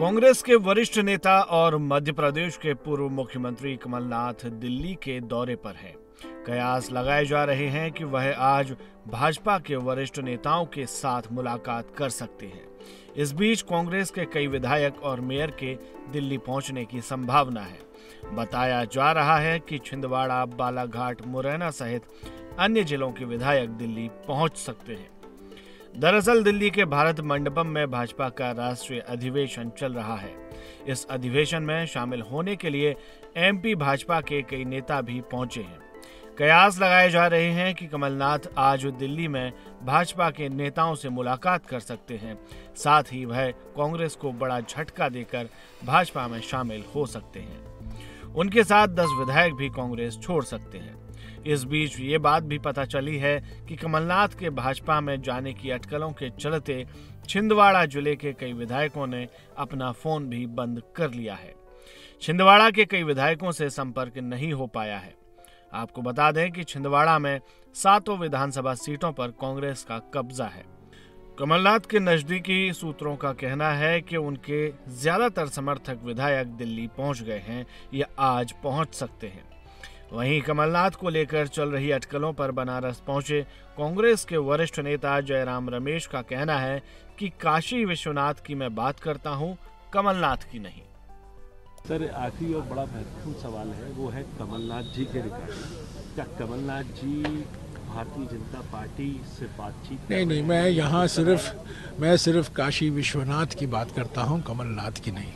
कांग्रेस के वरिष्ठ नेता और मध्य प्रदेश के पूर्व मुख्यमंत्री कमलनाथ दिल्ली के दौरे पर हैं। कयास लगाए जा रहे हैं कि वह आज भाजपा के वरिष्ठ नेताओं के साथ मुलाकात कर सकते हैं। इस बीच कांग्रेस के कई विधायक और मेयर के दिल्ली पहुँचने की संभावना है। बताया जा रहा है कि छिंदवाड़ा, बालाघाट, मुरैना सहित अन्य जिलों के विधायक दिल्ली पहुँच सकते हैं। दरअसल दिल्ली के भारत मंडपम में भाजपा का राष्ट्रीय अधिवेशन चल रहा है। इस अधिवेशन में शामिल होने के लिए एमपी भाजपा के कई नेता भी पहुँचे हैं। कयास लगाए जा रहे हैं कि कमलनाथ आज दिल्ली में भाजपा के नेताओं से मुलाकात कर सकते हैं। साथ ही वह कांग्रेस को बड़ा झटका देकर भाजपा में शामिल हो सकते हैं। उनके साथ दस विधायक भी कांग्रेस छोड़ सकते हैं। इस बीच ये बात भी पता चली है कि कमलनाथ के भाजपा में जाने की अटकलों के चलते छिंदवाड़ा ज़िले के कई विधायकों ने अपना फ़ोन भी बंद कर लिया है। छिंदवाड़ा के कई विधायकों से संपर्क नहीं हो पाया है। आपको बता दें कि छिंदवाड़ा में सातों विधानसभा सीटों पर कांग्रेस का कब्जा है। कमलनाथ के नजदीकी सूत्रों का कहना है कि उनके ज़्यादातर समर्थक विधायक दिल्ली पहुँच गए हैं, या आज पहुँच सकते हैं। वहीं कमलनाथ को लेकर चल रही अटकलों पर बनारस पहुँचे कांग्रेस के वरिष्ठ नेता जयराम रमेश का कहना है कि काशी विश्वनाथ की मैं बात करता हूँ कमलनाथ की नहीं। सर आखिरी और बड़ा महत्वपूर्ण सवाल है वो है कमलनाथ जी के रिगार्डिंग क्या कमलनाथ जी भारतीय जनता पार्टी से बातचीत नहीं नहीं मैं यहाँ सिर्फ़ मैं सिर्फ़ काशी विश्वनाथ की बात करता हूँ कमलनाथ की नहीं।